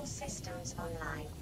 All systems online.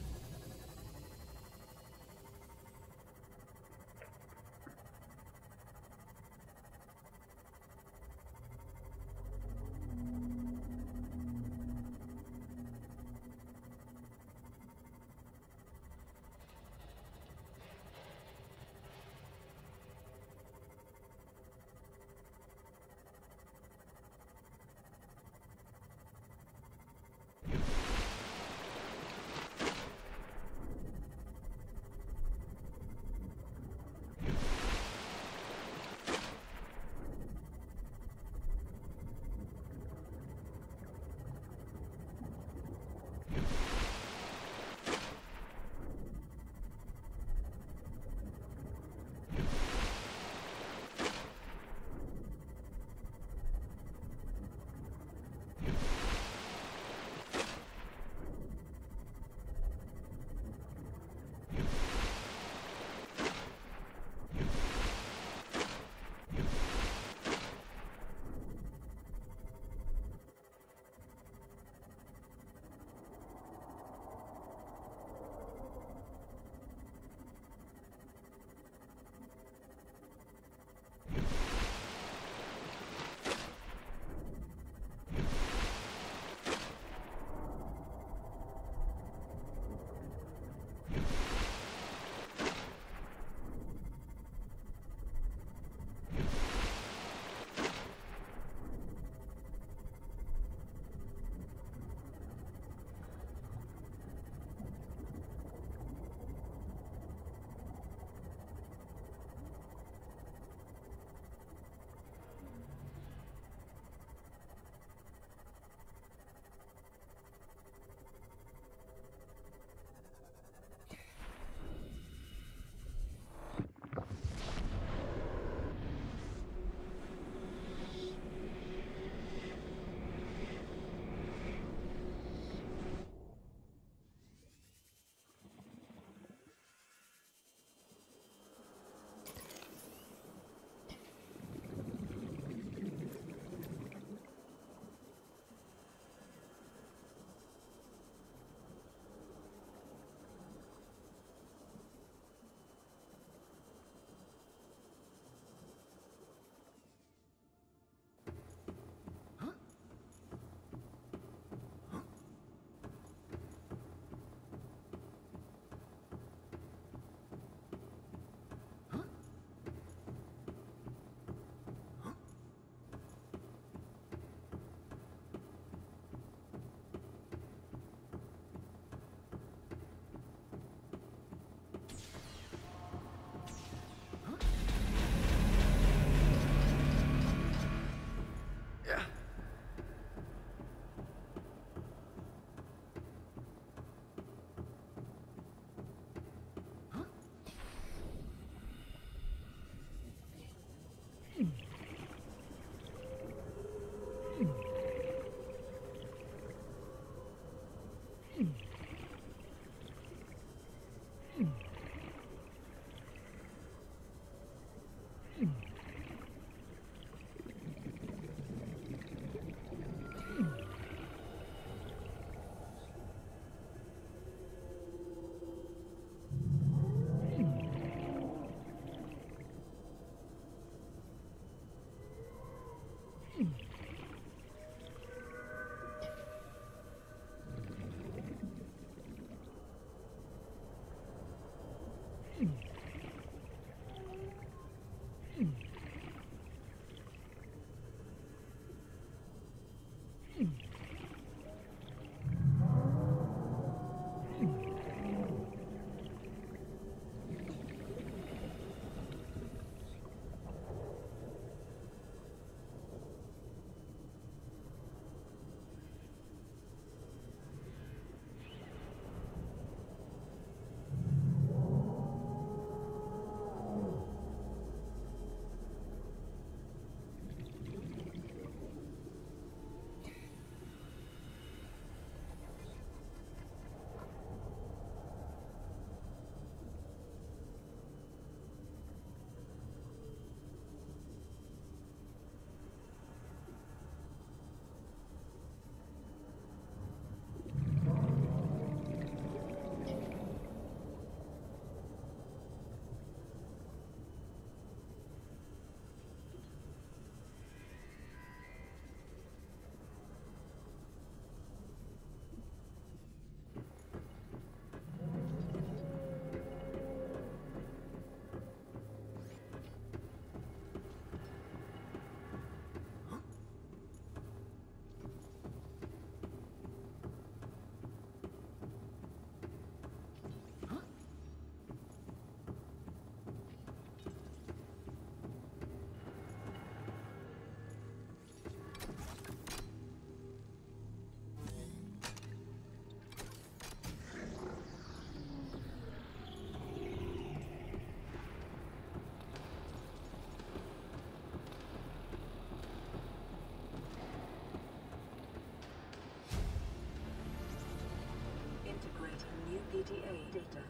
PDA data.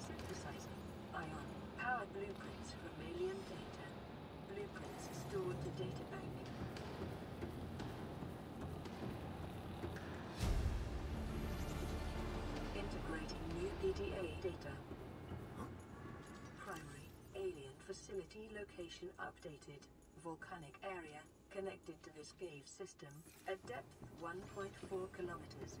Synthesizing ion power blueprints from alien data. Blueprints stored to data bank. Integrating new PDA data. Primary alien facility location updated. Volcanic area connected to this cave system at depth 1.4 kilometers.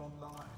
Online.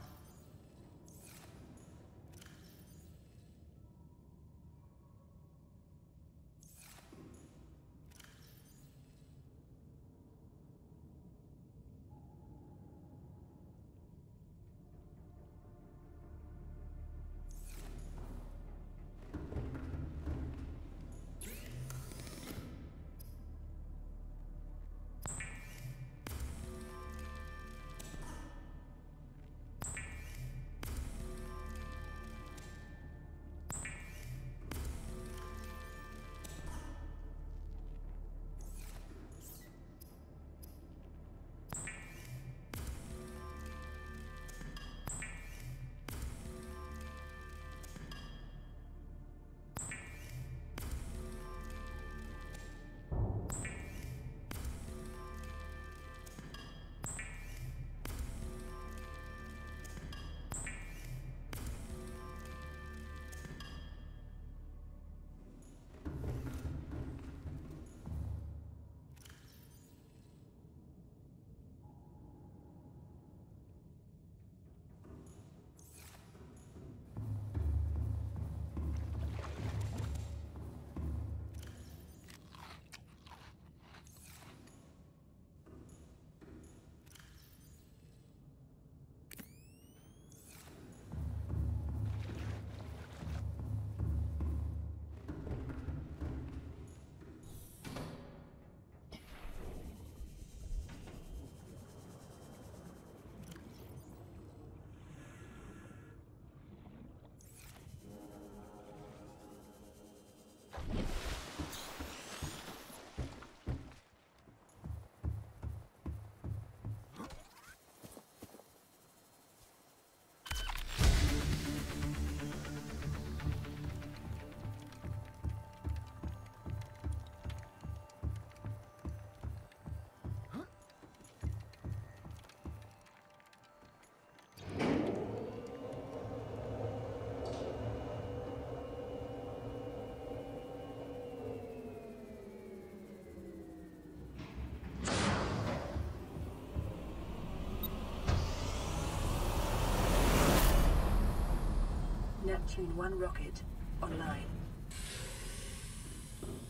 Neptune 1 rocket online.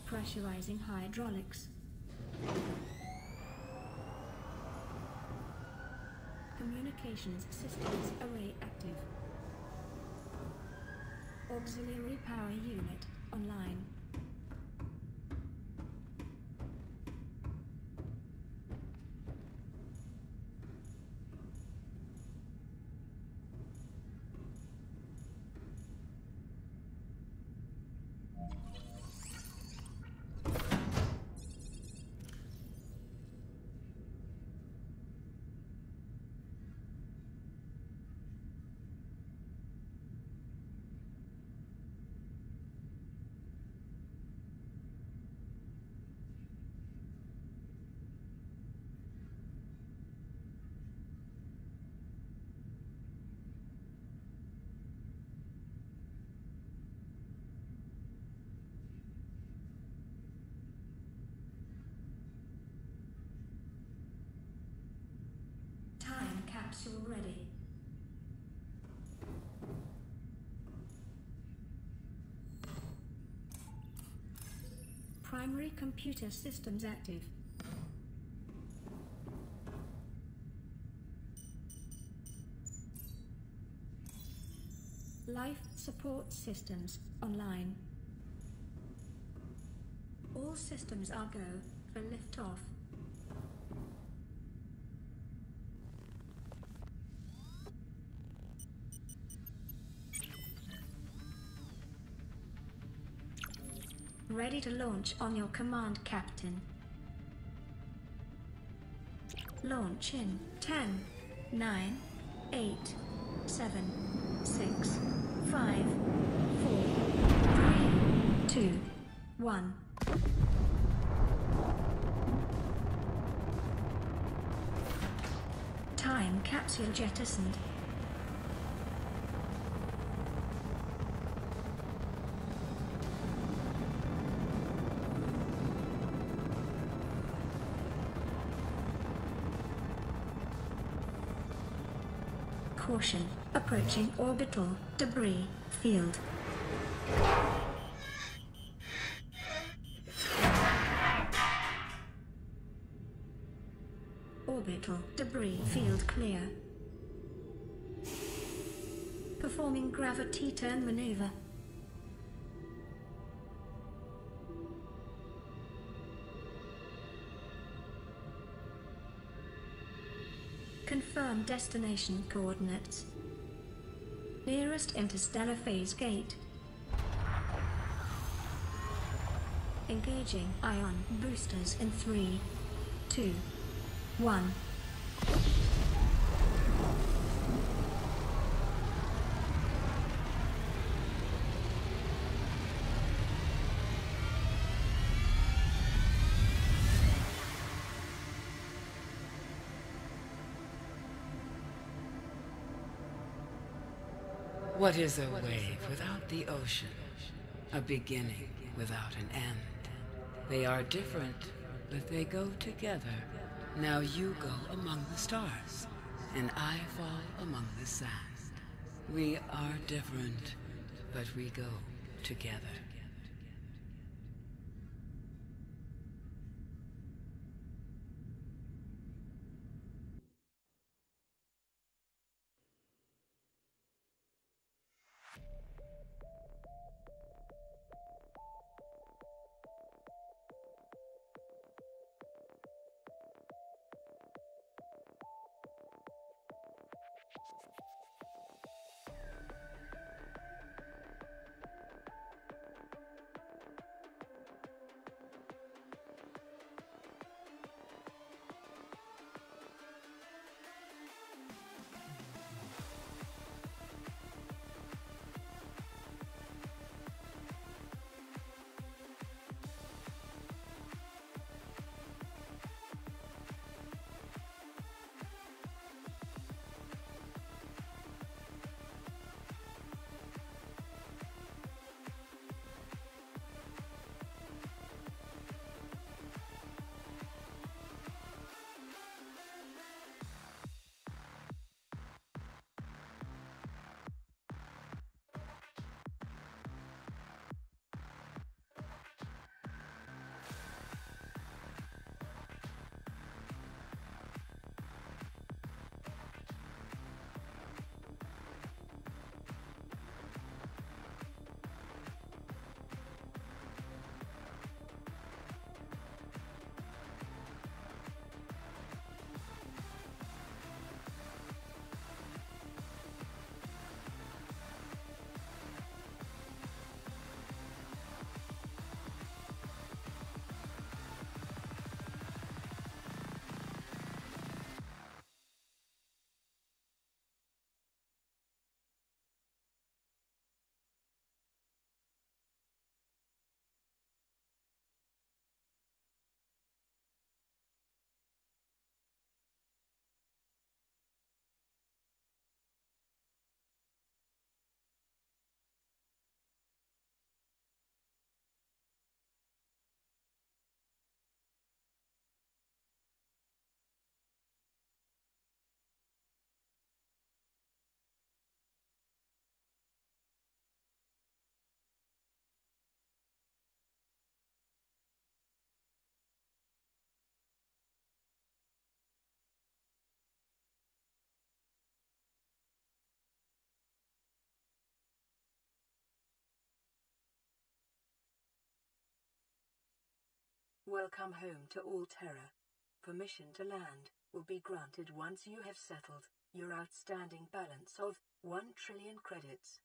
Pressurizing hydraulics. Communications systems array active. Auxiliary power unit capsule ready. Primary computer systems active. Life support systems online. All systems are go for liftoff. Ready to launch on your command, Captain. Launch in 10, 9, 8, 7, 6, 5, 4, 3, 2, 1. Time capsule jettisoned. Caution, approaching orbital debris field. Orbital debris field clear. Performing gravity turn maneuver. Destination coordinates. Nearest interstellar phase gate. Engaging ion boosters in three, two, one. What is a wave without the ocean? A beginning without an end. They are different, but they go together. Now you go among the stars, and I fall among the sand. We are different, but we go together. Welcome home to Alterra. Permission to land will be granted once you have settled your outstanding balance of 1 trillion credits.